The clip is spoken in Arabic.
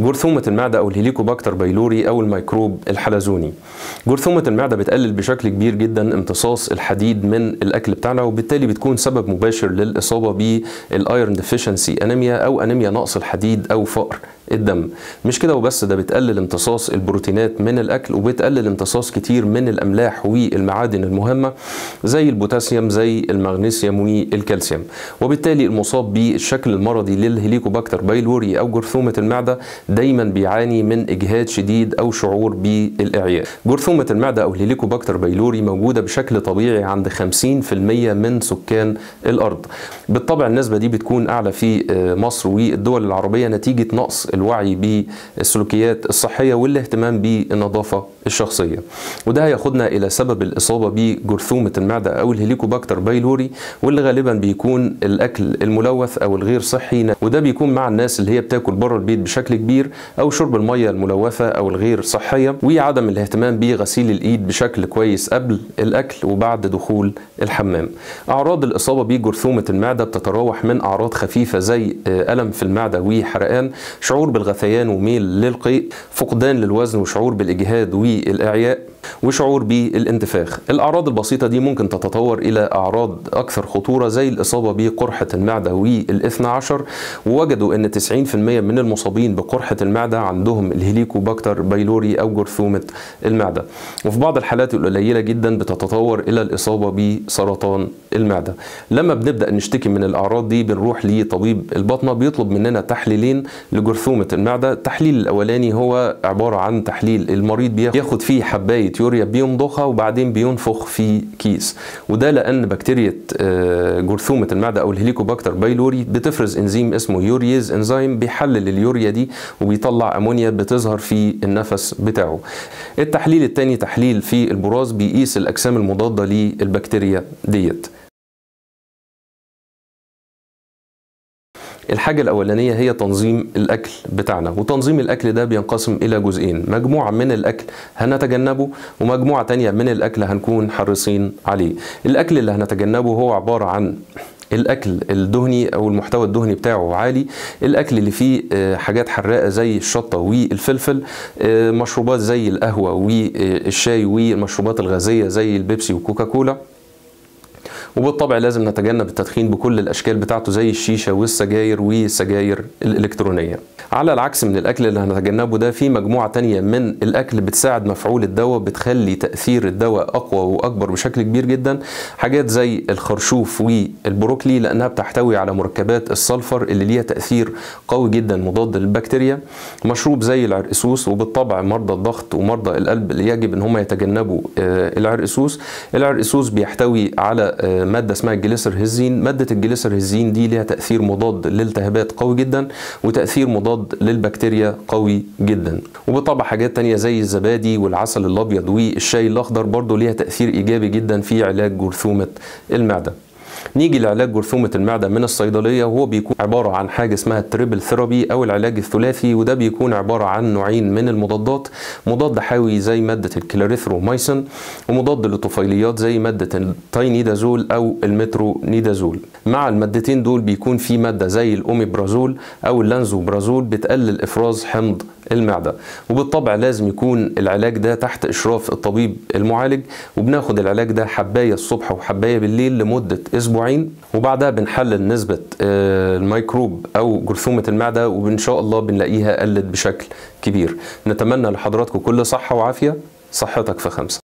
جرثومة المعدة أو ال Helicobacter pylori أو الميكروب الحلزوني. جرثومة المعدة بتقلل بشكل كبير جدا امتصاص الحديد من الأكل بتاعنا وبالتالي بتكون سبب مباشر للإصابة بال iron deficiency anemia أو أنيميا نقص الحديد أو فقر. الدم. مش كده وبس ده بتقلل امتصاص البروتينات من الأكل وبتقلل امتصاص كتير من الأملاح والمعادن المهمة زي البوتاسيوم زي المغنيسيوم والكالسيوم. وبالتالي المصاب بالشكل المرضي لل Helicobacter pylori أو جرثومة المعدة دايما بيعاني من إجهاد شديد أو شعور بالإعياء. جرثومة المعدة أو ال Helicobacter pylori موجودة بشكل طبيعي عند 50% من سكان الأرض. بالطبع النسبة دي بتكون أعلى في مصر والدول العربية نتيجة نقص الوعي بالسلوكيات الصحية والاهتمام بالنظافة الشخصية. وده هياخدنا إلى سبب الإصابة بجرثومة المعدة أو ال Helicobacter pylori واللي غالبا بيكون الأكل الملوث أو الغير صحي. وده بيكون مع الناس اللي هي بتاكل بره البيت بشكل كبير أو شرب المية الملوثة أو الغير صحية وعدم الاهتمام بغسيل الإيد بشكل كويس قبل الأكل وبعد دخول الحمام. أعراض الإصابة بجرثومة المعدة بتتراوح من أعراض خفيفة زي ألم في المعدة وحرقان شعور بالغثيان وميل للقيء فقدان للوزن وشعور بالإجهاد والإعياء وشعور بالانتفاخ. الأعراض البسيطة دي ممكن تتطور إلى أعراض أكثر خطورة زي الإصابة بقرحة المعدة والإثنى عشر ووجدوا أن 90% من المصابين بقرحة المعدة عندهم ال Helicobacter pylori أو جرثومة المعدة. وفي بعض الحالات القليلة جدا بتتطور إلى الإصابة بسرطان المعدة. لما بنبدأ نشتكي من الأعراض دي بنروح لطبيب البطنة بيطلب مننا تحليلين لجرثومة المعدة التحليل الأولاني هو عبارة عن تحليل المريض بياخد فيه حباية يوريا بيمضغها وبعدين بينفخ في كيس. وده لأن بكتيريا جرثومة المعدة أو ال Helicobacter pylori بتفرز إنزيم اسمه urease إنزيم بيحلل اليوريا دي وبيطلع أمونيا بتظهر في النفس بتاعه. التحليل الثاني تحليل في البراز بيقيس الأجسام المضادة للبكتيريا ديت. الحاجة الأولانية هي تنظيم الأكل بتاعنا وتنظيم الأكل ده بينقسم إلى جزئين مجموعة من الأكل هنتجنبه ومجموعة تانية من الأكل هنكون حريصين عليه. الأكل اللي هنتجنبه هو عبارة عن الأكل الدهني أو المحتوى الدهني بتاعه عالي الأكل اللي فيه حاجات حراقة زي الشطة والفلفل مشروبات زي القهوة والشاي والمشروبات الغازية زي البيبسي وكوكاكولا. وبالطبع لازم نتجنب التدخين بكل الأشكال بتاعته زي الشيشة والسجاير والسجاير الإلكترونية. على العكس من الأكل اللي هنتجنبه ده في مجموعة تانية من الأكل بتساعد مفعول الدواء بتخلي تأثير الدواء أقوى وأكبر بشكل كبير جدا. حاجات زي الخرشوف والبروكلي لأنها بتحتوي على مركبات السلفر اللي ليها تأثير قوي جدا مضاد للبكتيريا. مشروب زي العرقسوس وبالطبع مرضى الضغط ومرضى القلب اللي يجب إن هم يتجنبوا العرقسوس العرقسوس بيحتوي على مادة اسمها الجليسر هيزين مادة الجليسر هيزين دي ليها تأثير مضاد للالتهابات قوي جدا وتأثير مضاد للبكتيريا قوي جدا. وبالطبع حاجات تانية زي الزبادي والعسل الأبيض والشاي الأخضر برضه ليها تأثير إيجابي جدا في علاج جرثومة المعدة. نيجي لعلاج جرثومة المعدة من الصيدلية وهو بيكون عبارة عن حاجة اسمها ال triple therapy أو العلاج الثلاثي وده بيكون عبارة عن نوعين من المضادات. مضاد حيوي زي مادة الكلاريثرومايسين ومضاد للطفيليات زي مادة التاينيدازول أو المترونيدازول. مع المادتين دول بيكون في مادة زي الأوميبرازول أو اللانزوبرازول بتقلل إفراز حمض المعدة. وبالطبع لازم يكون العلاج ده تحت إشراف الطبيب المعالج وبناخد العلاج ده حباية الصبح وحباية بالليل لمدة أسبوعين وبعدها بنحلل نسبة الميكروب أو جرثومة المعدة وإن شاء الله بنلاقيها قلت بشكل كبير. نتمنى لحضراتكم كل صحة وعافية. صحتك في خمسة.